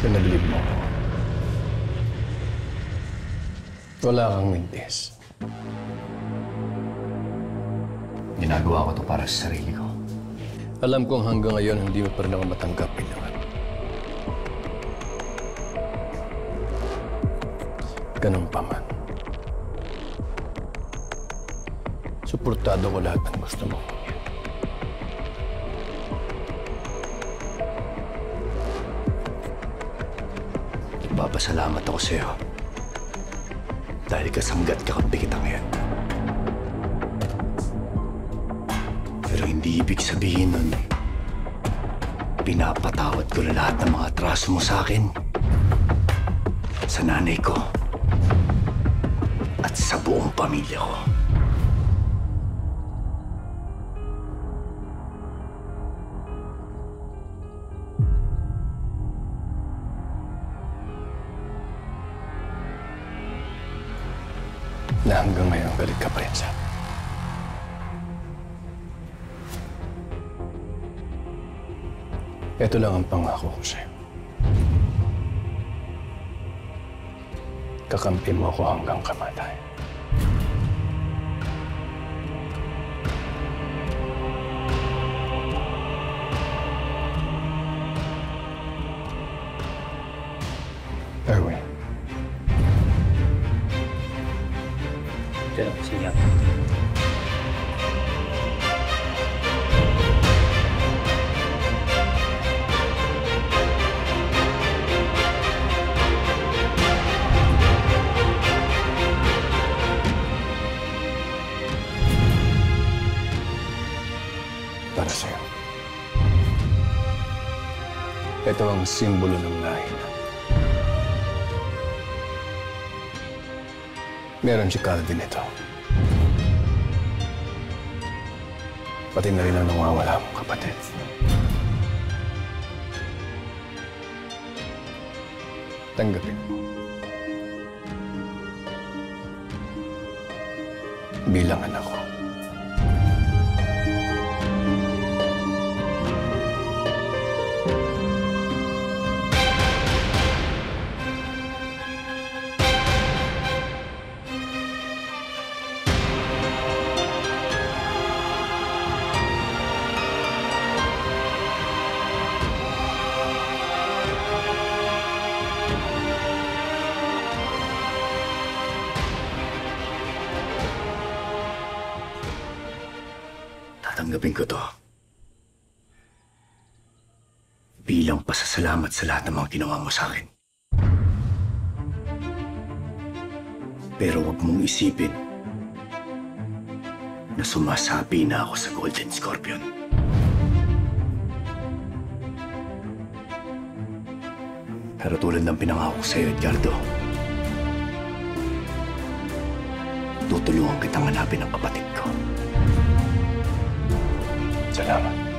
Pinabilib mo ko. Wala kang mintis. Ginagawa ko to para sa sarili ko. Alam kong hanggang ngayon hindi mo pa rin ako matanggap anak. Ganun pa man. Suportado ko lahat ng gusto mo. Nagpapasalamat ako sa'yo. Dahil kasanggat kakampi kita ngayon. Pero hindi ibig sabihin nun, pinapatawad ko na lahat ng mga atraso mo sa akin. Sa nanay ko. At sa buong pamilya ko. Na hanggang ngayon galit ka pa rin sa. Ito lang ang pangako ko sa'yo. Kakampi mo ako hanggang kamatayan. Ako siya. para sa'yo. Ito ang simbolo ng lahi natin. Meron si Calvin ito. Pati na rin ang nawawala mong kapatid. Tanggapin mo. Bilang anak ko. Tatanggapin ko to. Bilang pasasalamat sa lahat ng mga ginawa mo sa akin. Pero huwag mong isipin na sumasabi na ako sa Golden Scorpion. Pero tulad ng pinangako ko sa'yo, Edgardo, tutulungan kitang hanapin ang kapatid ko. 回来了。